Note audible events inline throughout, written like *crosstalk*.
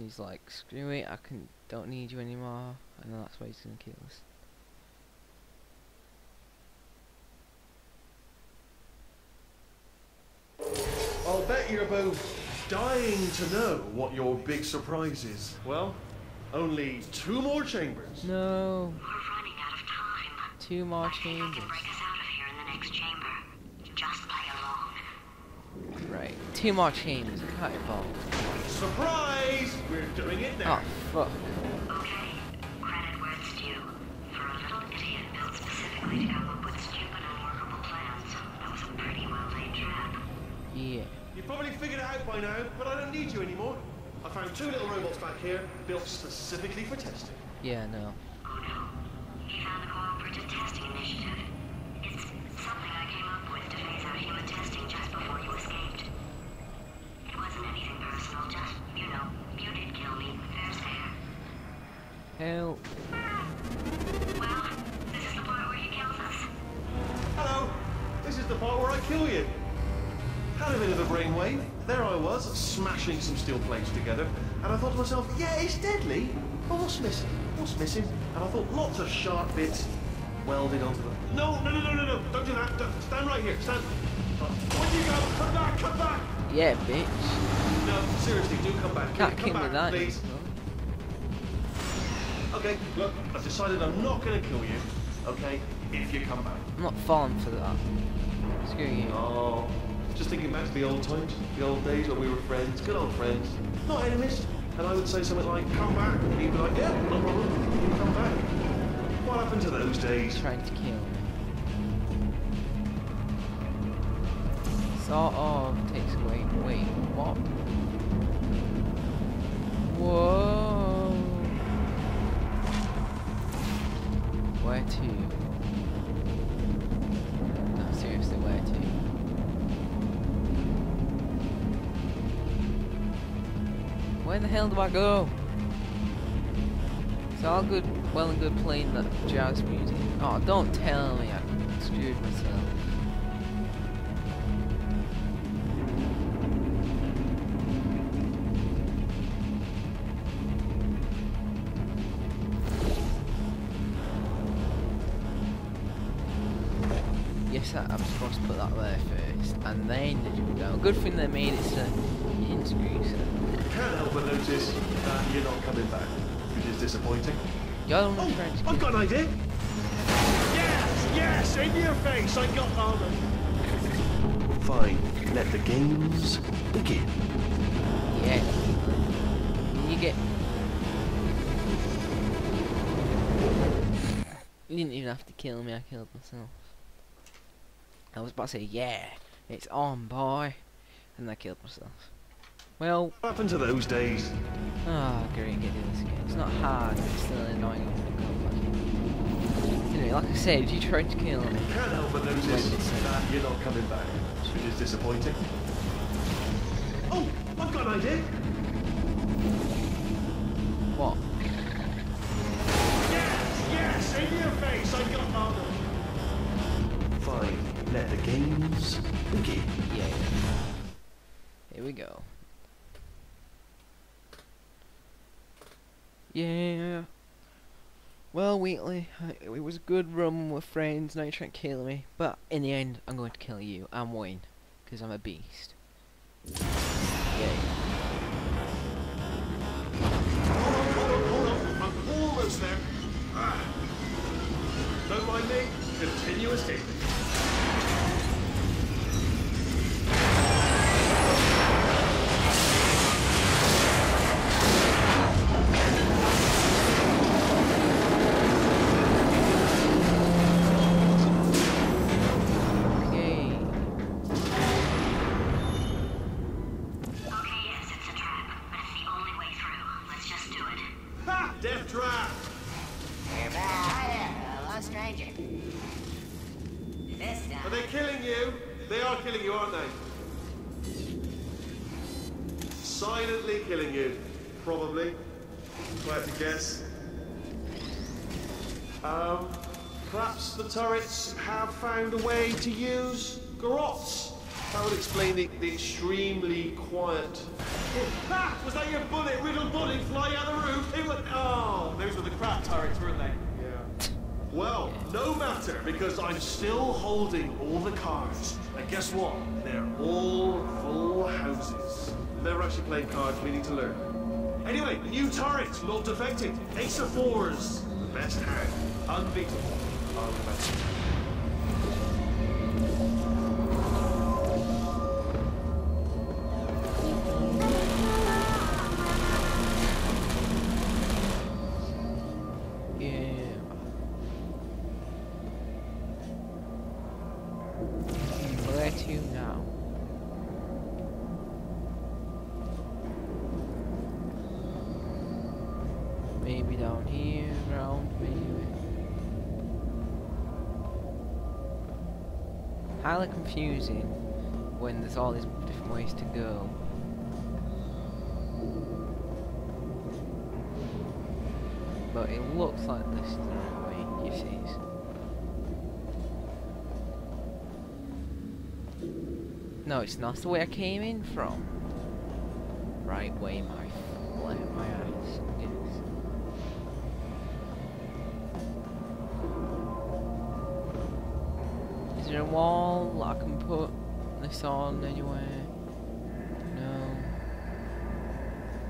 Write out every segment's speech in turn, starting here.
And he's like, screw it, I can don't need you anymore. And that's why he's gonna kill us. I'll bet you're both dying to know what your big surprise is. Well, only two more chambers. No, We're running out of time. two more I think I chambers. can break us out of here in the next chamber. Just play along. Right, two more chambers. I can't evolve. Surprise! We're doing it now. Oh fuck. Okay, credit where it's due. For a little idiot built specifically to come up with stupid unworkable plans, that was a pretty well-laid trap. Yeah. You probably figured it out by now, but I don't need you anymore. I found two little robots back here, built specifically for testing. Yeah, no. Oh no, he found the Cooperative Testing Initiative. Help. Well, this is the part where he kills us. Hello! This is the part where I kill you. Had a bit of a brainwave. There I was, smashing some steel plates together, and I thought to myself, yeah, it's deadly, but what's missing? What's missing? And I thought lots of sharp bits welded onto them. No, no, no, no, no, no! Don't do that! Don't, stand right here, stand. Where'd you go? Come back, come back! Yeah, bitch. No, seriously, do come back. Can't come kill me that. please. Okay, look, I've decided I'm not going to kill you. Okay, if you come back. I'm not falling for that. Screw you. Oh, just thinking back to the old times, the old days when we were friends, good old friends, not enemies. And I would say something like, come back. And he'd be like, yeah, no problem. You come back. What happened to those days? Trying to kill me. Sort of takes away. Wait, what? Whoa. Where to? No, seriously, where to? Where the hell do I go? It's all good, well and good playing the jazz music. Oh, don't tell me I screwed myself. Yes, I, I'm supposed to put that there first, and then the jump down. Good thing they made it so you didn't screw yourself. Can't help but notice that you're not coming back, which is disappointing. You're the one Oh, I've kill got an idea. Yes, yes, in your face. I got armor. Fine. Let the games begin. Yeah. You get. You didn't even have to kill me, I killed myself. I was about to say, yeah, it's on, boy. And I killed myself. Well, What happened to those days? ah, oh, great, get this again. It's not hard, but it's still annoying. Anyway, like I said, you tried to kill me. Can't help but notice that you're not coming back, which is disappointing. Oh, I've got an idea. What? Yes, yes, in your face. I got armor. Fine. Let the games begin. Yeah. Here we go. Yeah. Well, Wheatley, I- it was a good run with friends. Now you're trying to kill me, but in the end, I'm going to kill you and win, because I'm a beast. Yeah. Hold on, hold on, hold on. I'm almost there. Ah. Don't mind me. Continue escaping. Silently killing you. Probably. If I had to guess. Um, perhaps the turrets have found a way to use garrots. That would explain the, the extremely quiet. Ah, was that your bullet riddled bullet flying out the roof? It was. Oh, those were the crap turrets, weren't they? Yeah. Well, no matter, because I'm still holding all the cards. And guess what? They're all full houses. Never actually played cards, we need to learn. Anyway, new turret, not defected. Ace of fours. The best hand. Unbeatable. Are Maybe down here, around maybe. Highly confusing when there's all these different ways to go. But it looks like this is the right way, you see. No, it's not the way I came in from. Right way, my a wall I can put this on anywhere? No.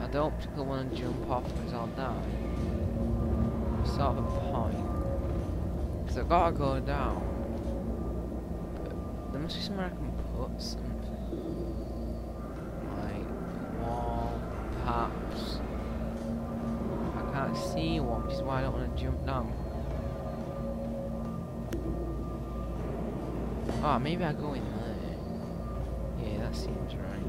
I don't particularly want to jump off because I'll die sort of a point. Because I've got to go down. But there must be somewhere I can put something. Like wall, perhaps. I can't see one, which is why I don't want to jump down. Oh, maybe I go in there. Yeah, that seems right.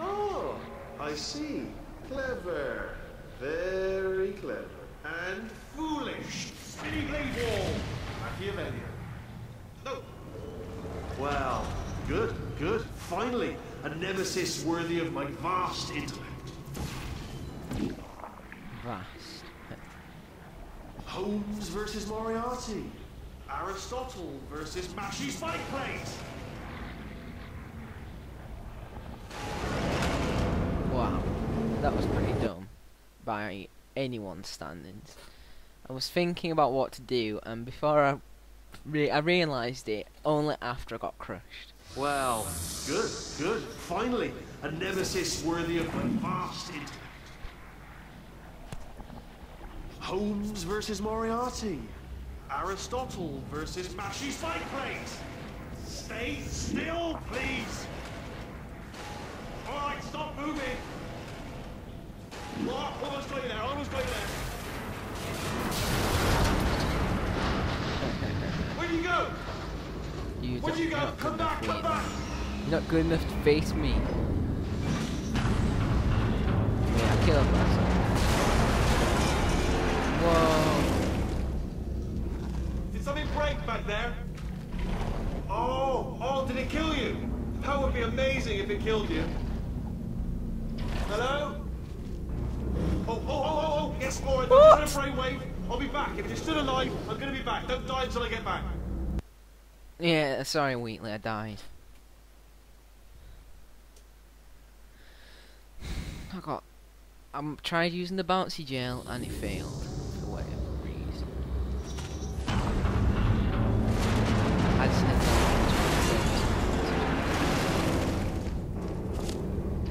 Oh, I see. Clever. Very clever. And foolish. Spinny blade wall. Machiavellian. No. Well, good, good. Finally, a nemesis worthy of my vast intellect. Vast. Holmes versus Moriarty. Aristotle versus Mashy Spike Plate. Wow, that was pretty dumb by anyone's standards. I was thinking about what to do, and before I, re- I realised it only after I got crushed. Well, good, good. Finally, a nemesis worthy of my vast intellect. Holmes versus Moriarty. Aristotle versus Mashy Plate. Stay still, please. All right, stop moving. Oh, almost got you there, almost got you there. Where'd you go? You Where'd don't- you go? Come back, come back. You're not good enough to face me. Yeah, I killed myself. Whoa. There? Oh, oh, did it kill you? That would be amazing if it killed you. Hello? Oh, oh, oh, oh, oh, yes, Lauren, I'm just on a brainwave. I'll be back. If you're still alive, I'm gonna be back. Don't die until I get back. Yeah, sorry, Wheatley, I died. *sighs* I got. I'm tried using the bouncy gel and it failed for whatever reason. I just had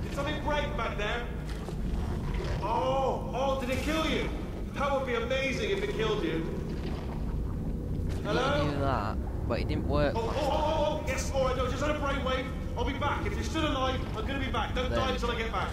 Did something break back there? Oh, oh, did it kill you? That would be amazing if it killed you. to Hello? do that, but it didn't work. Oh, oh, oh, oh, oh, yes, all right, no, just had a brainwave. I'll be back. If you're still alive, I'm gonna be back. Don't There die until I get back.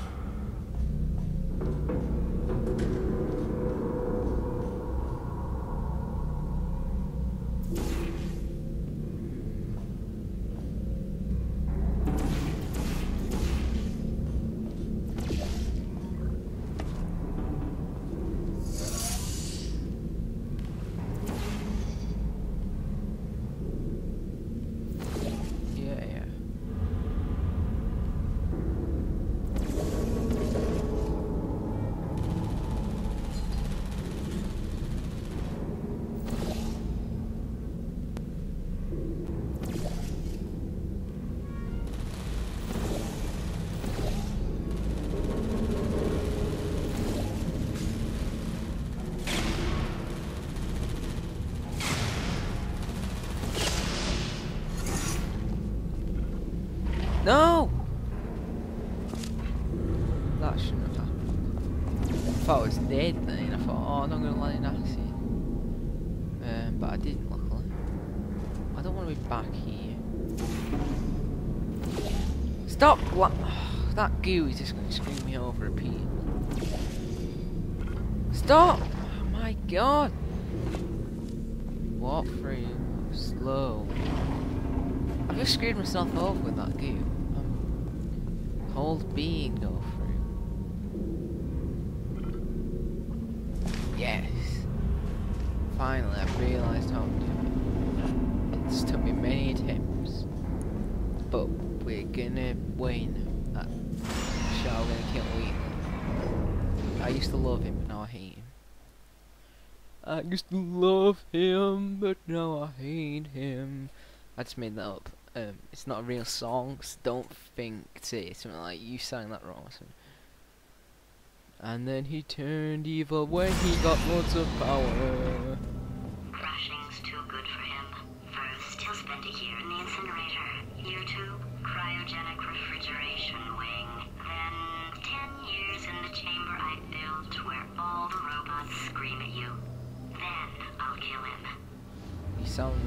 I'm not going to land in acid. Um, but I didn't, luckily. I don't want to be back here. Stop! *sighs* That goo is just going to screw me over repeatedly. Stop! Oh my god! Walk through. Slow. I've just screwed myself over with that goo. Um, hold B and go through. Yes. Finally, I've realised how to do it. It's took me many attempts. But we're gonna win. That Shao gonna kill Wheatley. I used to love him, but now I hate him. I used to love him, but now I hate him. I just made that up. Um, it's not a real song, so don't think it's something like you sang that wrong. or something. And then he turned evil when he got loads of power. Crashing's too good for him. First, he'll spend a year in the incinerator. Year two, cryogenic refrigeration wing. Then, ten years in the chamber I built where all the robots scream at you. Then, I'll kill him. You sound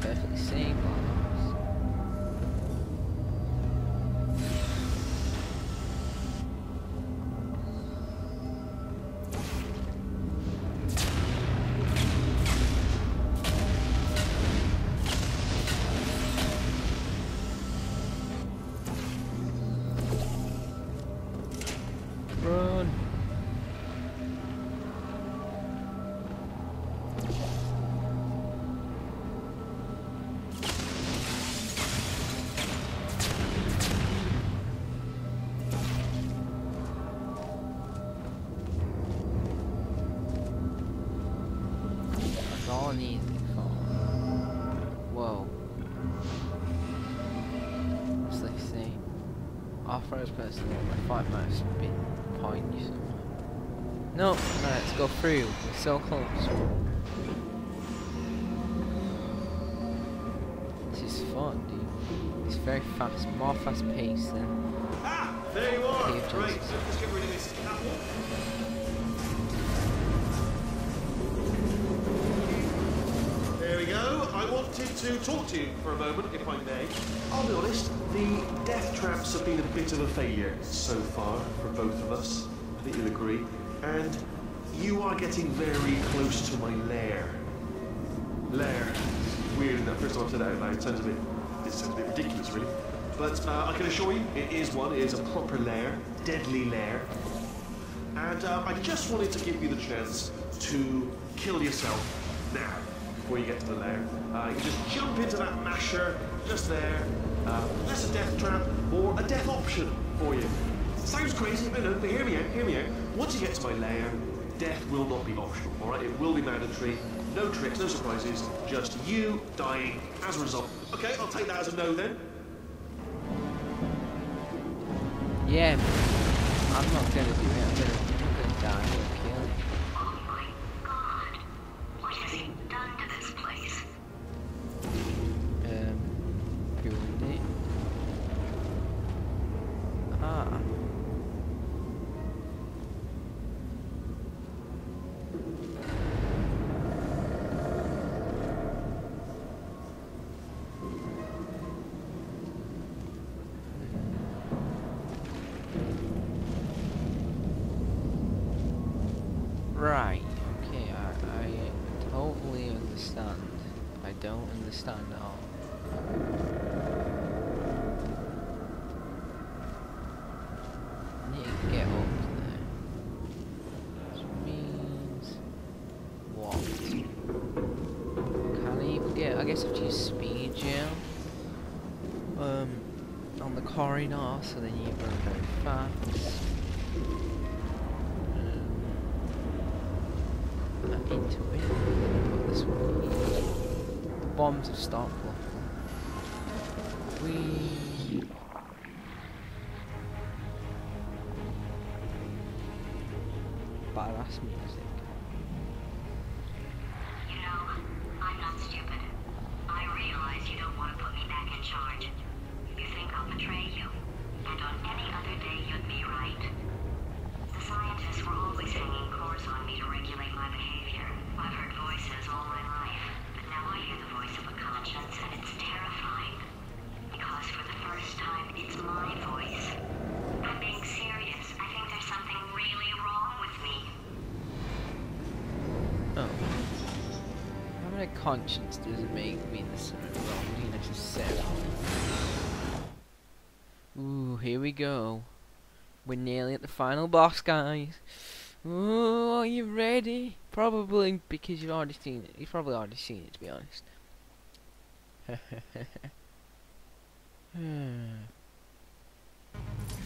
perfectly sane, first person, my fight might have been behind you somewhere. No, no, let's go through. We're so close. This is fun, dude. It's very fast, more fast paced than Ah, there you are. Great. So let's get rid of this catwalk. I wanted to talk to you for a moment, if I may. I'll be honest, the death traps have been a bit of a failure so far for both of us. I think you'll agree. And you are getting very close to my lair. Lair. Weird enough. First time I've said that out loud. It sounds a bit, it sounds a bit ridiculous, really. But uh, I can assure you, it is one. It is a proper lair, deadly lair. And uh, I just wanted to give you the chance to kill yourself now, before you get to the lair. Uh, you just jump into that masher, just there. Uh, that's a death trap, or a death option for you. Sounds crazy, but no, but hear me out, hear me out. Once you get to my lair, death will not be optional, alright? It will be mandatory. No tricks, no surprises, just you dying as a result. Okay, I'll take that as a no then. Yeah, I'm not gonna do it. I'm gonna, die. Don't understand. I to get what? Can I even get I guess I have to use speed gel. Um on the corridor so then you run very fast. Um, into it. Bombs stopped. luckily. We badass music. Conscience doesn't make me the something wrong necessarily. Ooh, here we go. We're nearly at the final boss, guys. Ooh, are you ready? Probably because you've already seen it. You've probably already seen it, to be honest. *laughs* *sighs* *sighs*